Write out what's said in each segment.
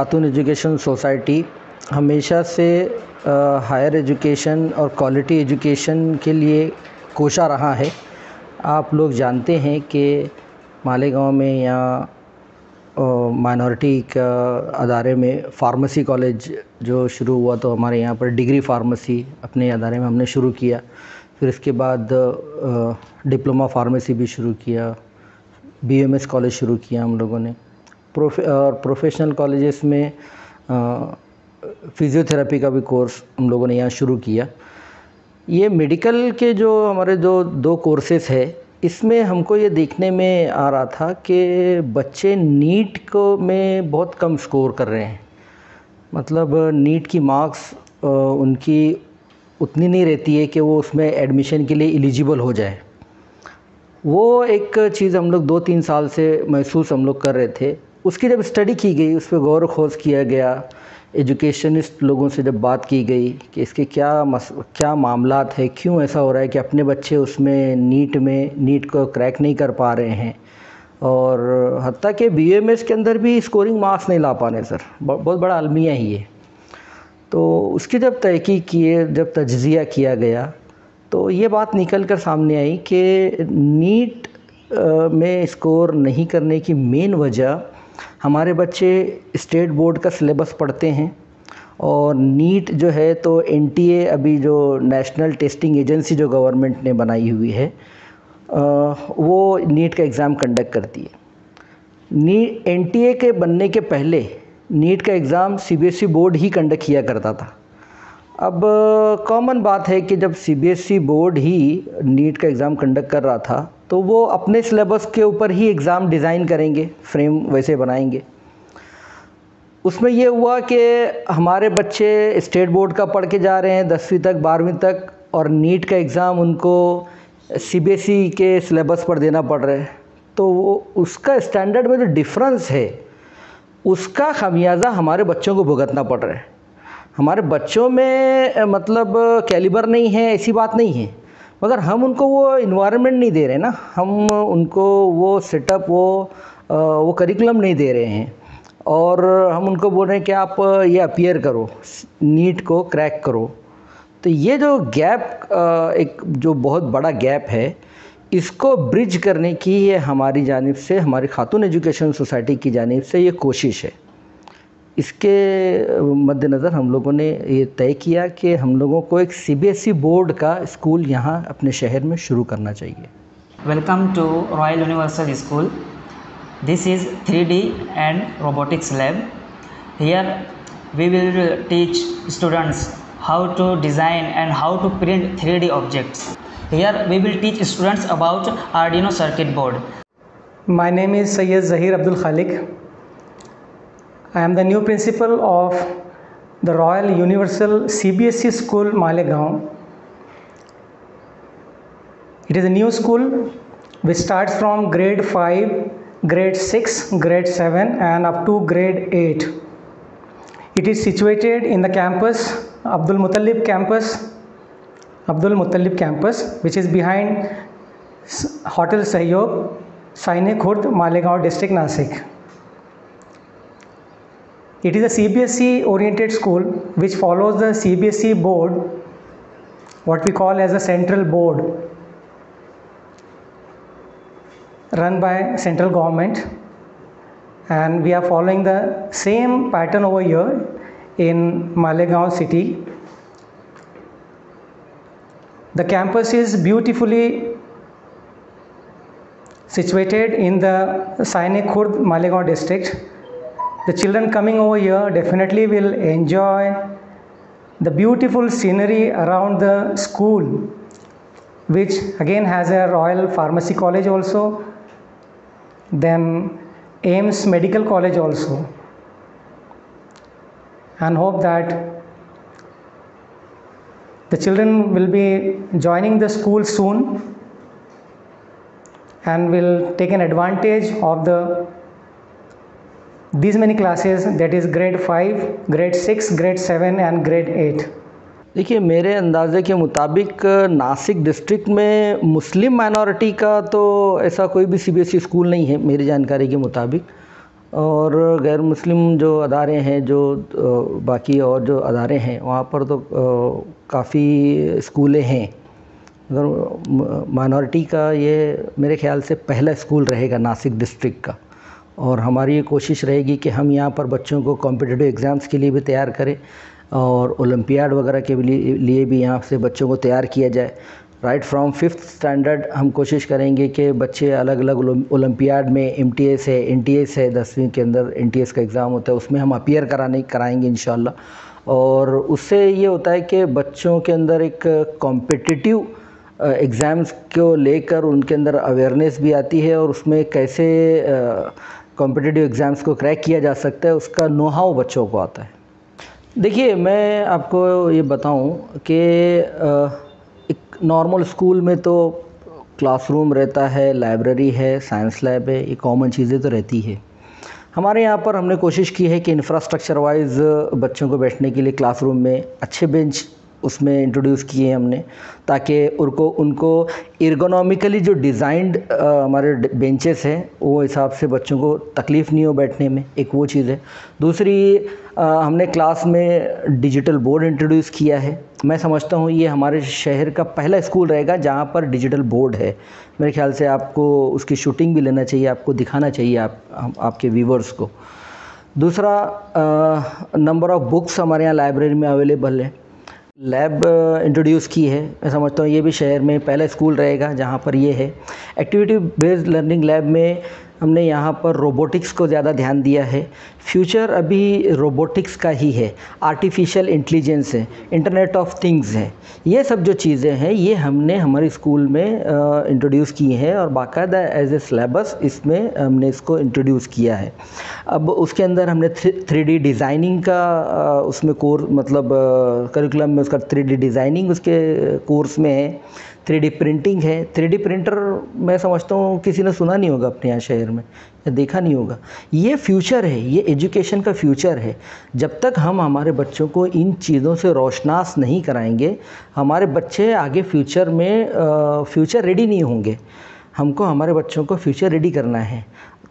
खातून education society हमेशा से higher education और क्वालिटी एजुकेशन के लिए कोशा रहा है। आप लोग जानते हैं कि मालेगांव में या माइनॉरिटी का अदारे में फ़ार्मेसी कॉलेज जो शुरू हुआ तो हमारे यहाँ पर डिग्री फ़ार्मेसी अपने अदारे में हमने शुरू किया। फिर इसके बाद डिप्लोमा फ़ार्मेसी भी शुरू किया, बीएमएस कॉलेज शुरू किया हम लोगों ने। प्रोफे, और प्रोफेशनल कॉलेजेस में फ़िज़ियोथेरेपी का भी कोर्स हम लोगों ने यहाँ शुरू किया। ये मेडिकल के जो हमारे जो दो कोर्सेस है, इसमें हमको ये देखने में आ रहा था कि बच्चे नीट को में बहुत कम स्कोर कर रहे हैं। मतलब नीट की मार्क्स उनकी उतनी नहीं रहती है कि वो उसमें एडमिशन के लिए एलिजिबल हो जाए। वो एक चीज़ हम लोग दो तीन साल से महसूस हम लोग कर रहे थे। उसकी जब स्टडी की गई, उस पर गौर खोज किया गया एजुकेशनिस्ट लोगों से जब बात की गई कि इसके क्या मस, क्या मामला है, क्यों ऐसा हो रहा है कि अपने बच्चे उसमें नीट में, नीट को क्रैक नहीं कर पा रहे हैं? और हती कि बी एम एस के अंदर भी स्कोरिंग मार्क्स नहीं ला पा रहे सर बहुत बड़ा अलमिया ही है तो उसकी जब तहकीक किए, जब तजिया किया गया तो ये बात निकल कर सामने आई कि नीट में स्कोर नहीं करने की मेन वजह हमारे बच्चे स्टेट बोर्ड का सिलेबस पढ़ते हैं और नीट जो है तो एनटीए अभी जो नेशनल टेस्टिंग एजेंसी जो गवर्नमेंट ने बनाई हुई है वो नीट का एग्ज़ाम कंडक्ट करती है। नी एन के बनने के पहले नीट का एग्ज़ाम सी बोर्ड ही कंडक्ट किया करता था। अब कॉमन बात है कि जब सी बोर्ड ही नीट का एग्ज़ाम कंडक्ट कर रहा था तो वो अपने सिलेबस के ऊपर ही एग्ज़ाम डिज़ाइन करेंगे फ्रेम वैसे बनाएँगे। उसमें ये हुआ कि हमारे बच्चे स्टेट बोर्ड का पढ़ के जा रहे हैं, दसवीं तक, बारहवीं तक, और नीट का एग्ज़ाम उनको सीबीएसई के सिलेबस पर देना पड़ रहा है। तो वो, उसका स्टैंडर्ड में जो डिफरेंस है, उसका खमियाज़ा हमारे बच्चों को भुगतना पड़ रहा है। हमारे बच्चों में मतलब कैलिबर नहीं है, ऐसी बात नहीं है। मगर हम उनको वो इन्वायरमेंट नहीं दे रहे ना। हम उनको वो सेटअप वो वो करिकुलम नहीं दे रहे हैं। और हम उनको बोल रहे हैं कि आप ये अपियर करो नीट को क्रैक करो। तो ये जो गैप एक जो बहुत बड़ा गैप है, इसको ब्रिज करने की ये हमारी जानब से, हमारी खातून एजुकेशन सोसाइटी की जानब से ये कोशिश है। इसके मद्देनज़र हम लोगों ने ये तय किया कि हम लोगों को एक सीबीएसई बोर्ड का स्कूल यहाँ अपने शहर में शुरू करना चाहिए। Welcome to royal universal school this is three D and robotics lab here we will teach students how to design and how to print three D objects here we will teach students about Arduino circuit board my name is Syed Zaheer Abdul Khaliq I am the new principal of the Royal Universal CBSE School Malegaon. It is a new school which starts from grade 5, grade 6, grade 7 and up to grade 8. It is situated in the campus, Abdul Muttalib campus, Abdul Muttalib campus which is behind Hotel Sahyog, Saine Khurd, Malegaon district, Nasik. It is a CBSE oriented school which follows the CBSE board, what we call as a central board run by central government and we are following the same pattern over here in Malegaon city. The campus is beautifully situated in the Sainik Malegaon district the children coming over here definitely will enjoy the beautiful scenery around the school which again has a royal pharmacy college also then AIMS medical college also. And hope that the children will be joining the school soon and will take an advantage of the these many classes, that is grade 5 grade 6 grade 7 and grade 8 देखिए, मेरे अंदाज़े के मुताबिक, Nashik district में मुस्लिम minority का तो ऐसा कोई भी सीबीएसई स्कूल नहीं है, मेरी जानकारी के मुताबिक। और गैर मुस्लिम जो अदारे हैं, जो बाकी और जो अदारे हैं, वहाँ पर तो काफ़ी स्कूलें हैं। अगर माइनॉरिटी का ये मेरे ख्याल से पहला स्कूल रहेगा नासिक डिस्ट्रिक्ट का। और हमारी ये कोशिश रहेगी कि हम यहाँ पर बच्चों को कॉम्पिटिटिव एग्ज़ाम्स के लिए भी तैयार करें और ओलंपियाड वगैरह के लिए भी यहाँ से बच्चों को तैयार किया जाए। राइट फ्रॉम फिफ्थ स्टैंडर्ड हम कोशिश करेंगे कि बच्चे अलग अलग ओलंपियाड में एमटीएस है एनटीएस है, दसवीं के अंदर एनटीएस का एग्ज़ाम होता है, उसमें हम अपियर कराने, कराएँगे इन और उससे ये होता है कि बच्चों के अंदर एक कॉम्पिटिटिव एग्ज़ाम्स को लेकर उनके अंदर अवेयरनेस भी आती है और उसमें कैसे कॉम्पिटिटिव एग्ज़ाम्स को क्रैक किया जा सकता है, उसका नो हाउ बच्चों को आता है। देखिए, मैं आपको ये बताऊँ कि एक नॉर्मल स्कूल में तो क्लासरूम रहता है लाइब्रेरी है साइंस लैब है, ये कॉमन चीज़ें तो रहती है। हमारे यहाँ पर हमने कोशिश की है कि इंफ्रास्ट्रक्चर वाइज बच्चों को बैठने के लिए क्लासरूम में अच्छे बेंच उसमें इंट्रोड्यूस किए हमने ताकि उनको उनको इर्गोनॉमिकली जो डिज़ाइंड हमारे बेंचेस हैं वो हिसाब से बच्चों को तकलीफ़ नहीं हो बैठने में एक वो चीज़ है। दूसरी आ, हमने क्लास में डिजिटल बोर्ड इंट्रोड्यूस किया है। मैं समझता हूँ ये हमारे शहर का पहला स्कूल रहेगा जहाँ पर डिजिटल बोर्ड है। मेरे ख्याल से आपको उसकी शूटिंग भी लेना चाहिए आपको दिखाना चाहिए आप आपके व्यूवर्स को। दूसरा नंबर ऑफ़ बुक्स हमारे यहाँ लाइब्रेरी में अवेलेबल है। लैब इंट्रोड्यूस की है। मैं समझता हूँ ये भी शहर में पहला स्कूल रहेगा जहाँ पर ये है। एक्टिविटी बेस्ड लर्निंग लैब में हमने यहाँ पर रोबोटिक्स को ज़्यादा ध्यान दिया है। फ्यूचर अभी रोबोटिक्स का ही है। आर्टिफिशियल इंटेलिजेंस है इंटरनेट ऑफ़ थिंग्स है। ये सब जो चीज़ें हैं, ये हमने हमारे स्कूल में इंट्रोड्यूस की हैं और बाकायदा एज ए सिलेबस इसमें हमने इसको इंट्रोड्यूस किया है। अब उसके अंदर हमने थ्री डी डिज़ाइनिंग का उसमें कोर्स मतलब करिकुलम में उसका थ्री डी डिज़ाइनिंग उसके कोर्स में है। थ्री प्रिंटिंग है। थ्री प्रिंटर मैं समझता हूँ किसी ने सुना नहीं होगा अपने यहाँ शहर में, या देखा नहीं होगा। ये फ्यूचर है, ये एजुकेशन का फ्यूचर है। जब तक हम हमारे बच्चों को इन चीज़ों से रोशनास नहीं कराएँगे, हमारे बच्चे आगे फ्यूचर में फ्यूचर रेडी नहीं होंगे। हमको हमारे बच्चों को फ्यूचर रेडी करना है,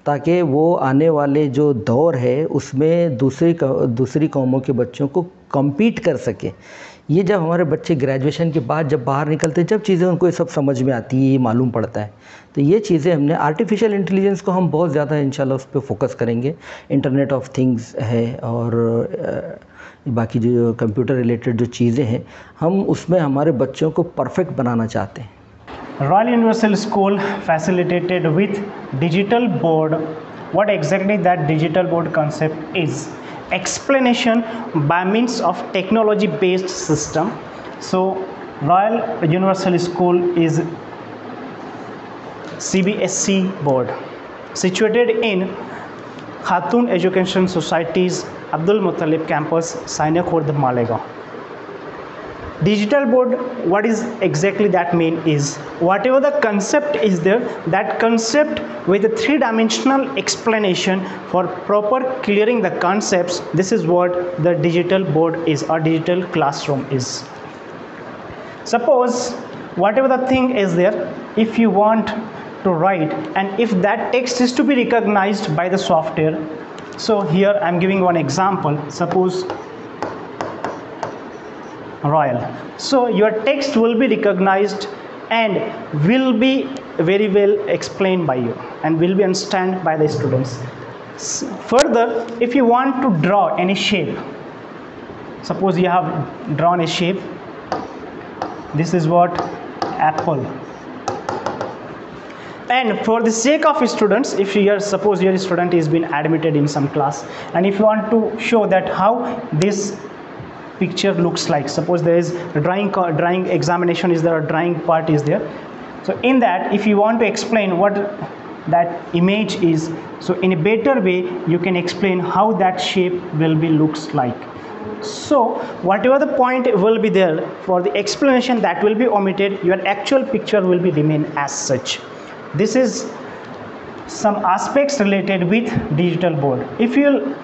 ताकि वो आने वाले जो दौर है, उसमें दूसरी दूसरी कौमों के बच्चों को कम्पीट कर सके। ये जब हमारे बच्चे ग्रेजुएशन के बाद जब बाहर निकलते हैं, जब चीज़ें उनको ये सब समझ में आती है, ये मालूम पड़ता है। तो ये चीज़ें हमने आर्टिफिशियल इंटेलिजेंस को हम बहुत ज़्यादा इंशाल्लाह उस पर फोकस करेंगे। इंटरनेट ऑफ़ थिंग्स है और बाकी जो कंप्यूटर रिलेटेड जो चीज़ें हैं, हम उसमें हमारे बच्चों को परफेक्ट बनाना चाहते हैं। Royal universal school facilitated with digital board what exactly that digital board concept is? Explanation by means of technology based system. So royal universal school is cbsc board situated in khatun education society's abdul muttalib campus sainak khurd malegaon digital board what is exactly that mean is whatever the concept is there that concept with a three dimensional explanation for proper clearing the concepts this is what the digital board is or digital classroom is. Suppose whatever the thing is there if you want to write and if that text is to be recognized by the software so here i'm giving one example. Suppose royal. So your text will be recognized and will be very well explained by you and will be understood by the students. Further if you want to draw any shape suppose you have drawn a shape this is what apple. And for the sake of students if you are suppose your student is been admitted in some class and if you want to show that how this picture looks like. Suppose there is drawing drawing examination is there a drawing part is there. So in that if you want to explain what that image is so in a better way you can explain how that shape will be looks like. So whatever the point will be there for the explanation that will be omitted your actual picture will be remain as such. This is some aspects related with digital board. If you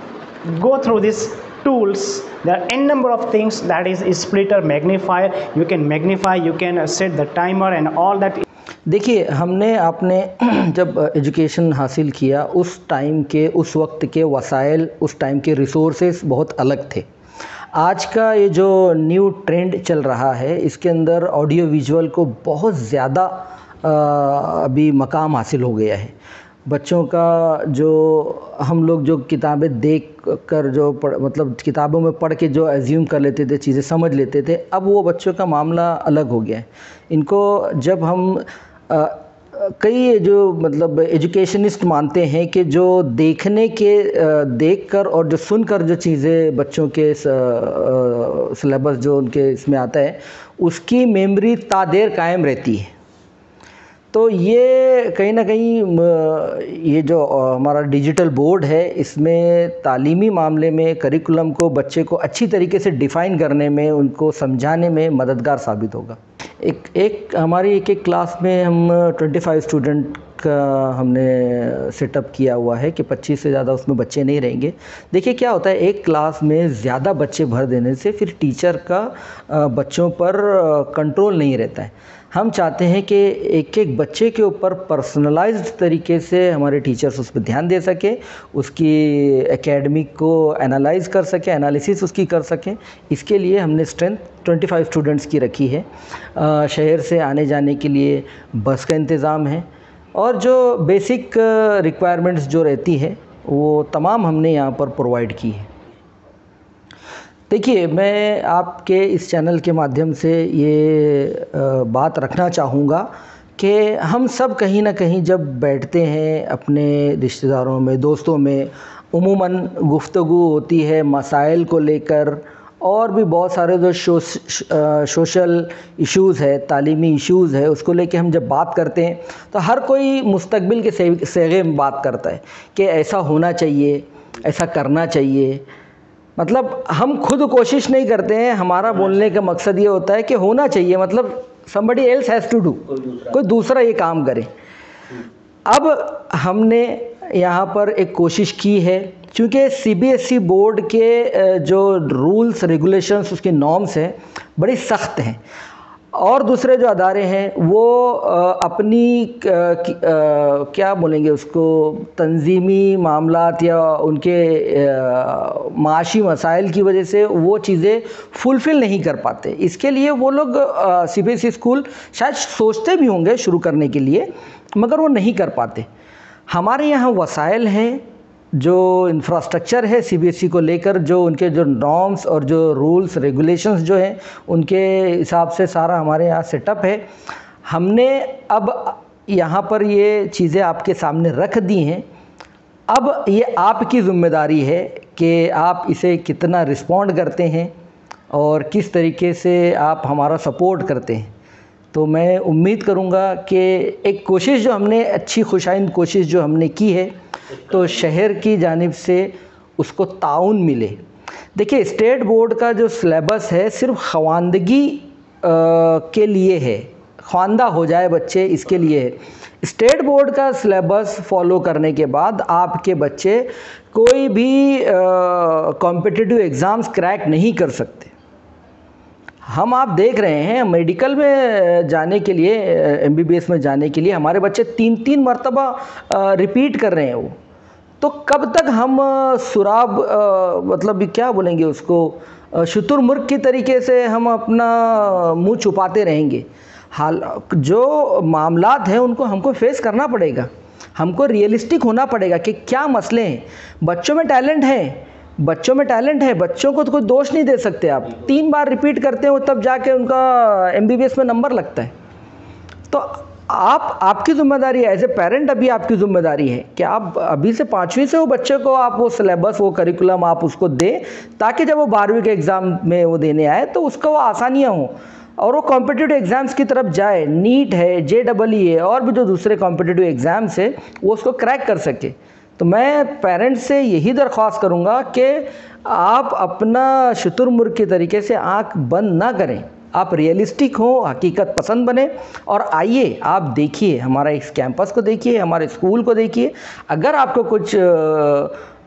go through this tools, there are n number of things, that is splitter, magnifier, you can magnify, you can set the timer and all that. देखिए, हमने आपने जब education हासिल किया, उस time के, उस वक्त के वसाइल उस टाइम के रिसोर्सेज बहुत अलग थे। आज का ये जो न्यू ट्रेंड चल रहा है, इसके अंदर ऑडियो विजुअल को बहुत ज़्यादा अभी मकाम हासिल हो गया है। बच्चों का जो हम लोग जो किताबें देख कर जो पढ़ मतलब किताबों में पढ़ के जो एज्यूम कर लेते थे चीज़ें समझ लेते थे अब वो बच्चों का मामला अलग हो गया है। इनको जब हम आ, कई जो मतलब एजुकेशनिस्ट मानते हैं कि जो देखने के देख कर और जो सुनकर जो चीज़ें बच्चों के सिलेबस जो उनके इसमें आता है उसकी मेमोरी तादेर कायम रहती है। तो ये कहीं ना कहीं ये जो हमारा डिजिटल बोर्ड है, इसमें तालीमी मामले में करिकुलम को बच्चे को अच्छी तरीके से डिफ़ाइन करने में, उनको समझाने में मददगार साबित होगा। एक एक, हमारी एक एक क्लास में हम 25 स्टूडेंट का हमने सेटअप किया हुआ है कि 25 से ज़्यादा उसमें बच्चे नहीं रहेंगे। देखिए, क्या होता है, एक क्लास में ज़्यादा बच्चे भर देने से फिर टीचर का बच्चों पर कंट्रोल नहीं रहता है। हम चाहते हैं कि एक एक बच्चे के ऊपर पर्सनलाइज्ड तरीके से हमारे टीचर्स उस पर ध्यान दे सकें, उसकी एकेडमिक को एनालाइज कर सकें एनालिसिस उसकी कर सकें। इसके लिए हमने स्ट्रेंथ 25 स्टूडेंट्स की रखी है। शहर से आने जाने के लिए बस का इंतज़ाम है। और जो बेसिक रिक्वायरमेंट्स जो रहती है, वो तमाम हमने यहाँ पर प्रोवाइड की है। देखिए, मैं आपके इस चैनल के माध्यम से ये बात रखना चाहूँगा कि हम सब कहीं ना कहीं जब बैठते हैं अपने रिश्तेदारों में, दोस्तों में, उमूमन गुफ्तु होती है मसाइल को लेकर और भी बहुत सारे जो सोशल इश्यूज़ है तालीमी इश्यूज़ है उसको लेके हम जब बात करते हैं तो हर कोई मुस्तबिल के सेगे में बात करता है कि ऐसा होना चाहिए ऐसा करना चाहिए। मतलब हम खुद कोशिश नहीं करते हैं हमारा बोलने का मकसद ये होता है कि होना चाहिए मतलब somebody else has to do कोई दूसरा ये काम करे। अब हमने यहाँ पर एक कोशिश की है क्योंकि सीबीएसई बोर्ड के जो रूल्स, रेगुलेशंस, उसके नॉर्म्स हैं, बड़ी सख्त हैं। और दूसरे जो अदारे हैं, वो अपनी क्या बोलेंगे उसको, तंजीमी मामला या उनके माशी मसाइल की वजह से वो चीज़ें फुलफ़िल नहीं कर पाते। इसके लिए वो लोग सी बी ई स्कूल शायद सोचते भी होंगे शुरू करने के लिए, मगर वो नहीं कर पाते। हमारे यहाँ वसाइल हैं जो इंफ्रास्ट्रक्चर है सीबीएसई को लेकर, जो उनके जो नॉर्म्स और जो रूल्स रेगुलेशंस जो हैं, उनके हिसाब से सारा हमारे यहाँ सेटअप है। हमने अब यहाँ पर ये चीज़ें आपके सामने रख दी हैं। अब ये आपकी ज़िम्मेदारी है कि आप इसे कितना रिस्पॉन्ड करते हैं और किस तरीके से आप हमारा सपोर्ट करते हैं। तो मैं उम्मीद करूँगा कि एक कोशिश जो हमने, अच्छी खुशाइन कोशिश जो हमने की है तो शहर की जानब से उसको ताउन मिले। देखिए, स्टेट बोर्ड का जो सिलेबस है सिर्फ़ खवानदगी के लिए है। ख्वानदा हो जाए बच्चे, इसके लिए है। स्टेट बोर्ड का सिलेबस फॉलो करने के बाद आपके बच्चे कोई भी कॉम्पिटिटिव एग्ज़ाम्स क्रैक नहीं कर सकते। हम आप देख रहे हैं मेडिकल में जाने के लिए एमबीबीएस में जाने के लिए हमारे बच्चे तीन तीन मरतबा रिपीट कर रहे हैं वो। तो कब तक हम सुराब मतलब क्या बोलेंगे उसको शुतुरमुर्ग की तरीके से हम अपना मुँह छुपाते रहेंगे? हाल, जो मामला हैं उनको हमको फेस करना पड़ेगा। हमको रियलिस्टिक होना पड़ेगा कि क्या मसले हैं। बच्चों में टैलेंट है बच्चों में टैलेंट है, बच्चों को तो कोई दोष नहीं दे सकते आप। तीन बार रिपीट करते हो, तब जाके उनका एमबीबीएस में नंबर लगता है। तो आप, आपकी ज़िम्मेदारी है एज ए पेरेंट अभी आपकी ज़िम्मेदारी है कि आप अभी से पाँचवीं से वो बच्चे को आप वो सिलेबस वो करिकुलम आप उसको दें, ताकि जब वो बारहवीं के एग्ज़ाम में वो देने आए तो उसका वो आसानियाँ हों। और वो कॉम्पिटिटिव एग्ज़ाम्स की तरफ़ जाए नीट है जे डबल ई है और भी जो दूसरे कॉम्पिटिटिव एग्ज़ाम्स है, वो उसको क्रैक कर सके। तो मैं पेरेंट्स से यही दरख्वास्त करूँगा कि आप अपना शतुरमुर्ग के तरीके से आँख बंद ना करें। आप रियलिस्टिक हो हकीकत पसंद बने। और आइए आप देखिए हमारा इस कैंपस को देखिए हमारे स्कूल को देखिए। अगर आपको कुछ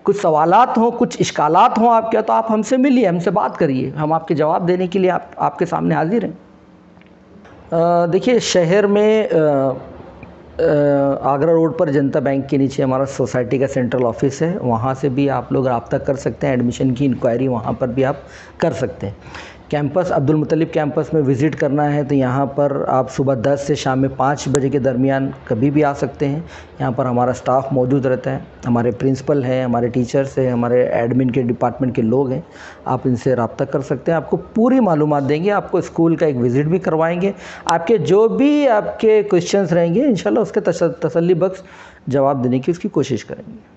कुछ सवालात हों कुछ इश्कालात हों आपके तो आप हमसे मिलिए हमसे बात करिए। हम आपके जवाब देने के लिए आप आपके सामने हाजिर हैं। देखिए शहर में अ, आगरा रोड पर जनता बैंक के नीचे हमारा सोसाइटी का सेंट्रल ऑफ़िस है। वहाँ से भी आप लोग रबता कर सकते हैं। एडमिशन की इंक्वायरी वहाँ पर भी आप कर सकते हैं। कैंपस, अब्दुल मुतलिब कैंपस में विज़िट करना है तो यहाँ पर आप सुबह 10 से शाम में 5 बजे के दरमियान कभी भी आ सकते हैं। यहाँ पर हमारा स्टाफ मौजूद रहता है, हमारे प्रिंसिपल हैं, हमारे टीचर्स हैं, हमारे एडमिन के डिपार्टमेंट के लोग हैं। आप इनसे रब्ता कर सकते हैं, आपको पूरी मालूम देंगे, आपको स्कूल का एक विज़िट भी करवाएँगे। आपके जो भी आपके क्वेश्चंस रहेंगे, इंशाल्लाह उसके तसली बख्श जवाब देने की उसकी कोशिश करेंगे।